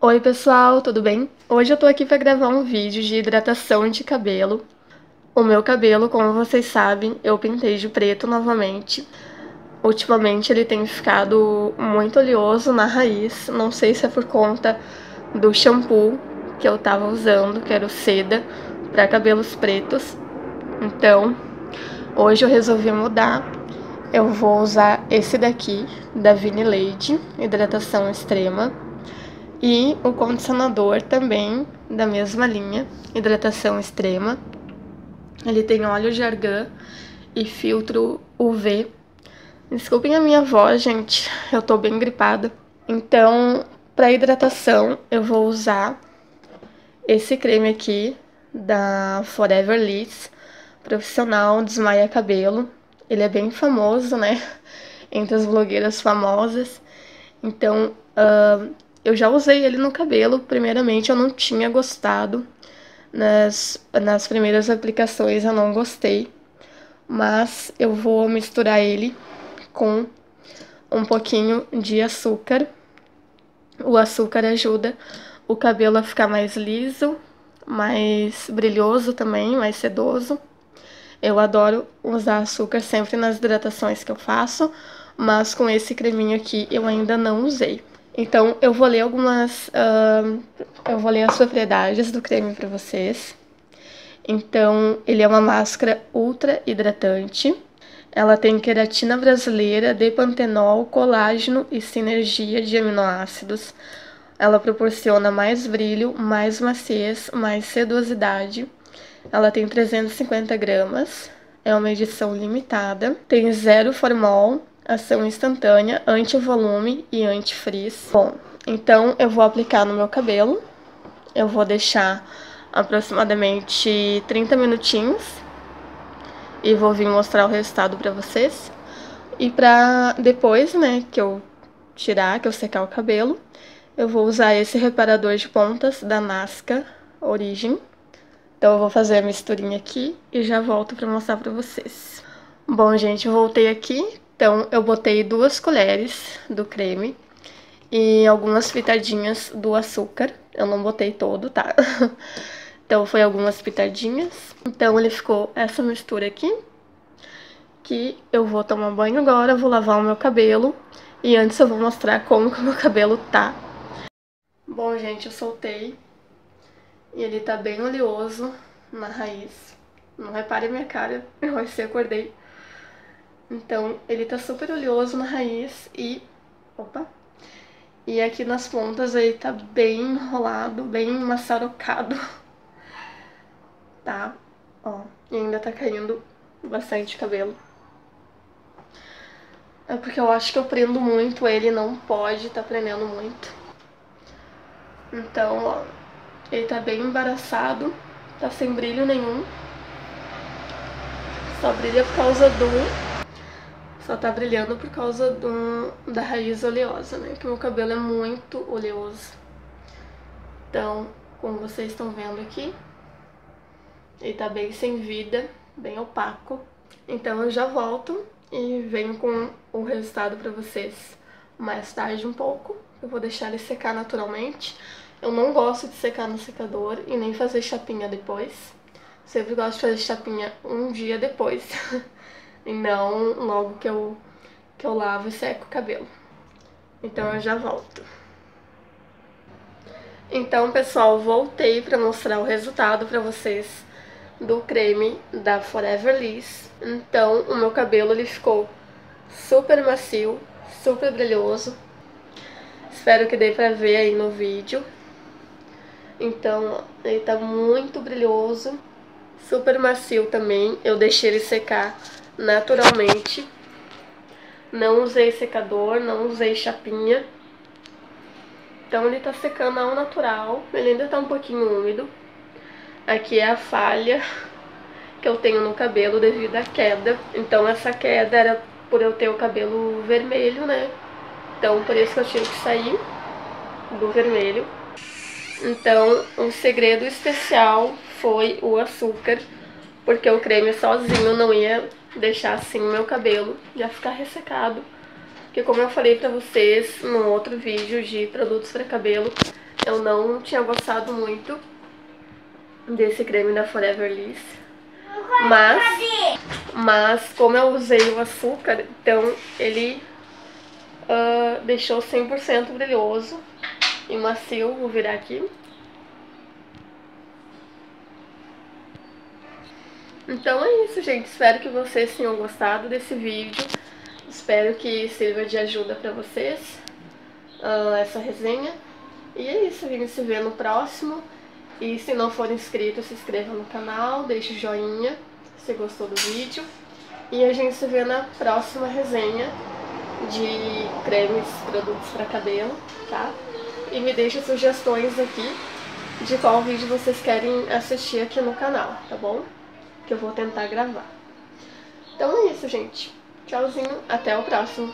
Oi pessoal, tudo bem? Hoje eu tô aqui para gravar um vídeo de hidratação de cabelo. O meu cabelo, como vocês sabem, eu pintei de preto novamente. Ultimamente ele tem ficado muito oleoso na raiz, não sei se é por conta do shampoo que eu tava usando, que era o seda, para cabelos pretos. Então, hoje eu resolvi mudar. Eu vou usar esse daqui, da Vini Lady, hidratação extrema e o condicionador também da mesma linha, hidratação extrema. Ele tem óleo de argan e filtro UV. Desculpem a minha voz, gente, eu tô bem gripada. Então, para hidratação, eu vou usar esse creme aqui da Forever Liss Profissional Desmaia Cabelo. Ele é bem famoso, né? Entre as blogueiras famosas. Então, uh, eu já usei ele no cabelo, primeiramente eu não tinha gostado. Nas, nas primeiras aplicações eu não gostei. Mas eu vou misturar ele com um pouquinho de açúcar. O açúcar ajuda o cabelo a ficar mais liso, mais brilhoso também, mais sedoso. Eu adoro usar açúcar sempre nas hidratações que eu faço, mas com esse creminho aqui eu ainda não usei. Então, eu vou ler algumas. Uh, eu vou ler as propriedades do creme para vocês. Então, ele é uma máscara ultra hidratante. Ela tem queratina brasileira, depantenol, colágeno e sinergia de aminoácidos. Ela proporciona mais brilho, mais maciez, mais sedosidade. Ela tem 350 gramas. É uma edição limitada. Tem zero formol, ação instantânea, anti-volume e anti-frizz. Bom, então eu vou aplicar no meu cabelo. Eu vou deixar aproximadamente 30 minutinhos e vou vir mostrar o resultado para vocês. E para depois, né, que eu tirar, que eu secar o cabelo, eu vou usar esse reparador de pontas da Nasca Origin. Então eu vou fazer a misturinha aqui e já volto para mostrar para vocês. Bom, gente, voltei aqui. Então, eu botei duas colheres do creme e algumas pitadinhas do açúcar. Eu não botei todo, tá? Então, foi algumas pitadinhas. Então, ele ficou essa mistura aqui. Que eu vou tomar banho agora, vou lavar o meu cabelo. E antes eu vou mostrar como que o meu cabelo tá. Bom, gente, eu soltei. E ele tá bem oleoso na raiz. Não repare minha cara, eu recém acordei. Então, ele tá super oleoso na raiz e... Opa! E aqui nas pontas ele tá bem enrolado, bem maçarocado. Tá? Ó, e ainda tá caindo bastante cabelo. É porque eu acho que eu prendo muito ele, não pode tá prendendo muito. Então, ó, ele tá bem embaraçado, tá sem brilho nenhum. Só brilha por causa do só tá brilhando por causa do, da raiz oleosa, né? Que meu cabelo é muito oleoso. Então, como vocês estão vendo aqui, ele tá bem sem vida, bem opaco. Então eu já volto e venho com o resultado pra vocês mais tarde um pouco. Eu vou deixar ele secar naturalmente. Eu não gosto de secar no secador e nem fazer chapinha depois. Sempre gosto de fazer chapinha um dia depois. E não logo que eu, que eu lavo e seco o cabelo. Então eu já volto. Então, pessoal, voltei para mostrar o resultado para vocês do creme da Forever Liss. Então, o meu cabelo ele ficou super macio, super brilhoso. Espero que dê pra ver aí no vídeo. Então, ele tá muito brilhoso, super macio também. Eu deixei ele secar naturalmente. Não usei secador, não usei chapinha. Então ele tá secando ao natural. Ele ainda tá um pouquinho úmido. Aqui é a falha que eu tenho no cabelo devido à queda. Então essa queda era por eu ter o cabelo vermelho, né? Então por isso que eu tive que sair do vermelho. Então o segredo especial foi o açúcar, porque o creme sozinho não ia deixar assim o meu cabelo já ficar ressecado. Porque como eu falei pra vocês no outro vídeo de produtos para cabelo, eu não tinha gostado muito desse creme da Forever Liss. Mas, mas como eu usei o açúcar, então ele uh, deixou 100% brilhoso e macio. Vou virar aqui. Então é isso, gente. Espero que vocês tenham gostado desse vídeo. Espero que sirva de ajuda pra vocês uh, essa resenha. E é isso, a gente se vê no próximo. E se não for inscrito, se inscreva no canal, deixe joinha se gostou do vídeo. E a gente se vê na próxima resenha de cremes, produtos para cabelo, tá? E me deixe sugestões aqui de qual vídeo vocês querem assistir aqui no canal, tá bom? Que eu vou tentar gravar. Então é isso, gente. Tchauzinho, até o próximo.